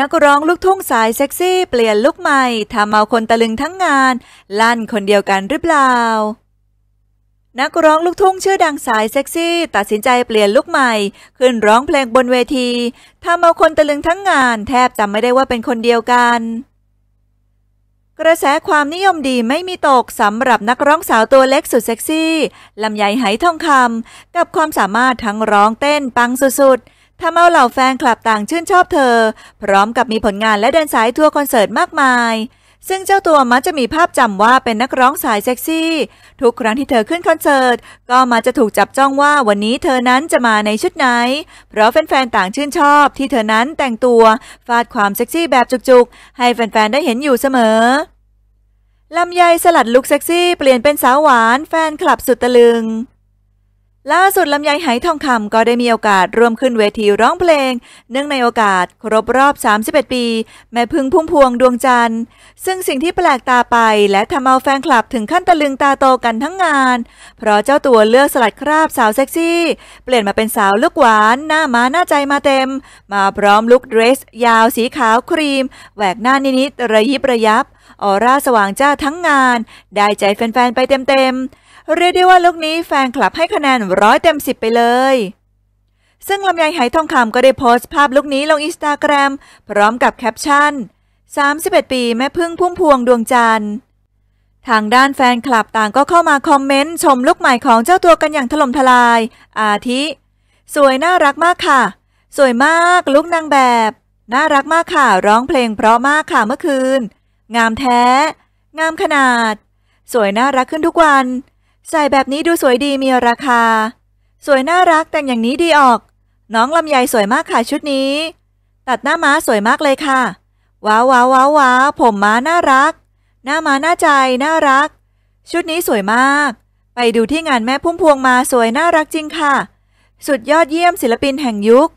นักร้องลูกทุ่งสายเซ็กซี่เปลี่ยนลุคใหม่ทำเอาคนตะลึงทั้งงาน ลั่นคนเดียวกันหรือเปล่า นักร้องลูกทุ่งชื่อดังสายเซ็กซี่ ตัดสินใจเปลี่ยนลุคใหม่ ขึ้นร้องเพลงบนเวทีทำเอาคนตะลึงทั้งงาน แทบจำไม่ได้ว่าเป็นคนเดียวกันกระแสความนิยมดีไม่มีตกสำหรับนักร้องสาวตัวเล็กสุดเซ็กซี่ลำไยไหทองคำกับความสามารถทั้งร้องเต้นปังสุดๆ ทำเอาเหล่าแฟนคลับต่างชื่นชอบเธอ พร้อมกับมีผลงานและเดินสายทัวร์คอนเสิร์ตมากมาย ซึ่งเจ้าตัวมักจะมีภาพจำว่าเป็นนักร้องสายเซ็กซี่ ทุกครั้งที่เธอขึ้นคอนเสิร์ต ก็มักจะถูกจับจ้องว่าวันนี้เธอนั้นจะมาในชุดไหน เพราะแฟนๆต่างชื่นชอบที่เธอนั้นแต่งตัวฟาดความเซ็กซี่แบบจุกๆ ให้แฟนๆได้เห็นอยู่เสมอลำไยสลัดลุคเซ็กซี่เปลี่ยนเป็นสาวหวานแฟนคลับสุดตะลึง ล่าสุดลำไยไหทองคำก็ได้มีโอกาสร่วมขึ้นเวทีร้องเพลง เนื่องในโอกาสครบรอบ 31 ปี แม่พึ่งพุ่มพวงดวงจันทร์ ซึ่งสิ่งที่แปลกตาไปและทำเอาแฟนคลับถึงขั้นตะลึงตาโตกันทั้งงาน เพราะเจ้าตัวเลือกสลัดคราบสาวเซ็กซี่ เปลี่ยนมาเป็นสาวลุกหวาน หน้ามาหน้าใจมาเต็ม มาพร้อมลุคเดรส ยาวสีขาวครีม แหวกหน้านิดๆระยิบระยับ ออร่าสว่างจ้าทั้งงาน ได้ใจแฟน ๆ ไปเต็ม ๆ เรียกได้ว่าลุคนี้แฟนคลับให้คะแนนร้อยเต็มสิบไปเลย ซึ่งลำไยไหทองคำก็ได้โพสต์ภาพลุคนี้ลงอินสตาแกรมพร้อมกับแคปชั่น 31 ปีแม่ผึ้งพุ่มพวงดวงจันทร์ทางด้านแฟนคลับต่างก็เข้ามาคอมเมนต์ชมลุคใหม่ของเจ้าตัวกันอย่างถล่มทลาย อาทิ สวยน่ารักมากค่ะ สวยมากลุคนางแบบ น่ารักมากค่ะ ร้องเพลงเพราะมากค่ะเมื่อคืน งามแท้ งามขนาด สวยน่ารักขึ้นทุกวัน ใส่แบบนี้ดูสวยดีมีราคา สวยน่ารักแต่งอย่างนี้ดีออก น้องลำไยสวยมากค่ะชุดนี้ ตัดหน้าม้าสวยมากเลยค่ะ ว้าวว้าวว้าวว้าผมม้าน่ารัก หน้าม้าน้าใจน่ารัก ชุดนี้สวยมาก ไปดูที่งานแม่พุ่มพวงมาสวยน่ารักจริงค่ะ สุดยอดเยี่ยมศิลปินแห่งยุค